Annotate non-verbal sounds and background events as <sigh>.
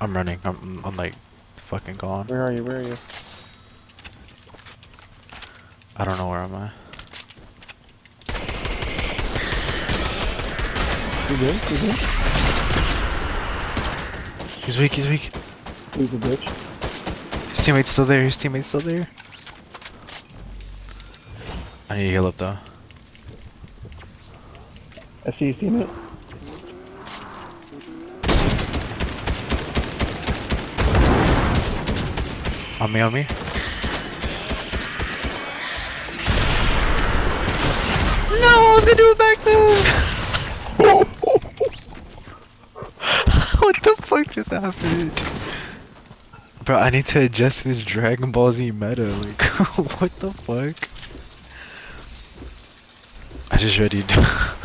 I'm running. I'm, I'm like fucking gone. Where are you? Where are you? I don't know where I'm I. You good? You good? He's weak. He's weak. He's a bitch. His teammate's still there. His teammate's still there. I need to heal up though. I see his teammate. On me, on me. No, I was gonna do it back to <laughs> What the fuck just happened? Bro, I need to adjust this Dragon Ball Z meta. Like, <laughs> what the fuck? I just readied. <laughs>